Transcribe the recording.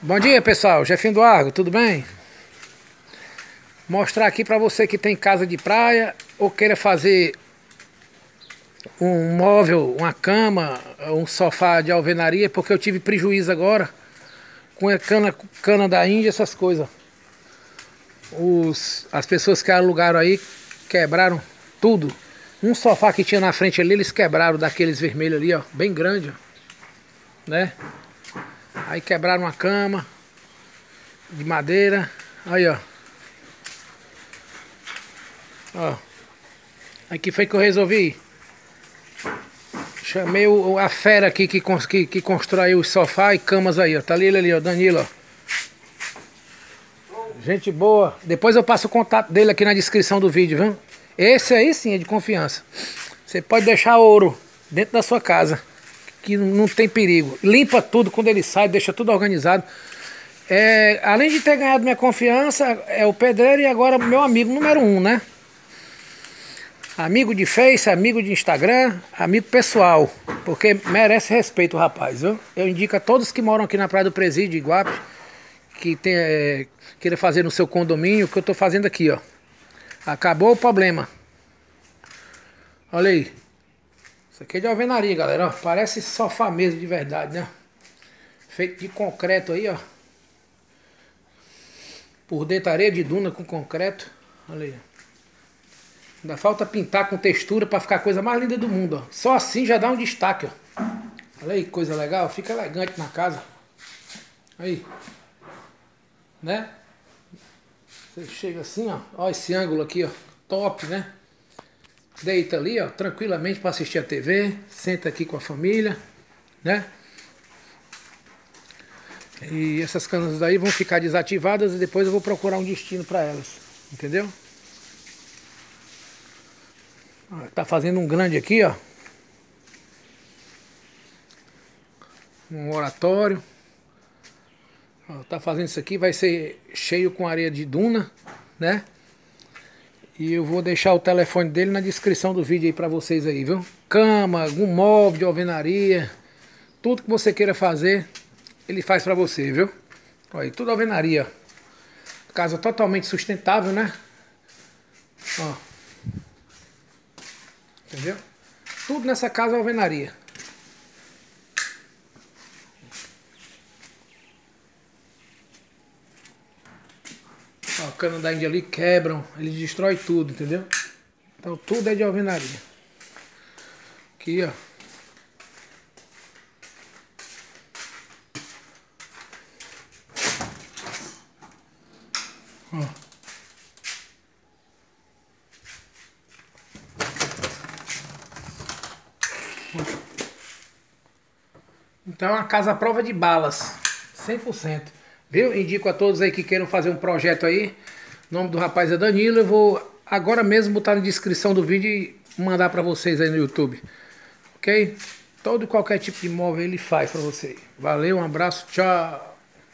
Bom dia pessoal, Jefinho do Argo, tudo bem? Mostrar aqui para você que tem casa de praia ou queira fazer um móvel, uma cama, um sofá de alvenaria, porque eu tive prejuízo agora com a cana, cana da Índia, essas coisas. Os, as pessoas que alugaram aí quebraram tudo. Um sofá que tinha na frente ali, eles quebraram daqueles vermelhos ali, ó, bem grande, ó, né? Aí quebraram uma cama de madeira. Aí, ó. Ó. Aqui foi que eu resolvi. Chamei o, a fera aqui que, que, que constrói o sofá e camas aí, ó. Tá ali ele ali, ó. Danilo, ó. Gente boa. Depois eu passo o contato dele aqui na descrição do vídeo, viu? Esse aí sim é de confiança. Você pode deixar ouro dentro da sua casa que não tem perigo. Limpa tudo quando ele sai, deixa tudo organizado. É, além de ter ganhado minha confiança, é o pedreiro e agora meu amigo número um, né? Amigo de Face, amigo de Instagram, amigo pessoal, porque merece respeito o rapaz, viu? Eu indico a todos que moram aqui na Praia do Presídio, Iguape, que tem, é, queira fazer no seu condomínio, o que eu tô fazendo aqui, ó. Acabou o problema. Olha aí. Isso aqui é de alvenaria, galera. Ó, parece sofá mesmo de verdade, né? Feito de concreto aí, ó. Por dentro areia de duna com concreto. Olha aí. Ainda falta pintar com textura para ficar a coisa mais linda do mundo, ó. Só assim já dá um destaque, ó. Olha aí, coisa legal. Fica elegante na casa. Aí. Né? Você chega assim, ó. Ó esse ângulo aqui, ó. Top, né? Deita ali, ó, tranquilamente para assistir a TV, senta aqui com a família, né? E essas canas daí vão ficar desativadas e depois eu vou procurar um destino para elas, entendeu? Tá fazendo um grande aqui, ó. Um oratório. Ó, tá fazendo isso aqui, vai ser cheio com areia de duna, né? E eu vou deixar o telefone dele na descrição do vídeo aí pra vocês aí, viu? Cama, algum móvel de alvenaria, tudo que você queira fazer, ele faz pra você, viu? Olha aí, tudo alvenaria. Casa totalmente sustentável, né? Ó. Entendeu? Tudo nessa casa é alvenaria. Ó, cana da Índia ali quebram, eles destroem tudo, entendeu? Então tudo é de alvenaria. Aqui, ó. Ó. Então é uma casa à prova de balas, 100%. Viu? Indico a todos aí que queiram fazer um projeto aí. O nome do rapaz é Danilo. Eu vou agora mesmo botar na descrição do vídeo e mandar para vocês aí no YouTube. Ok? Todo qualquer tipo de móvel ele faz para você. Valeu, um abraço, tchau.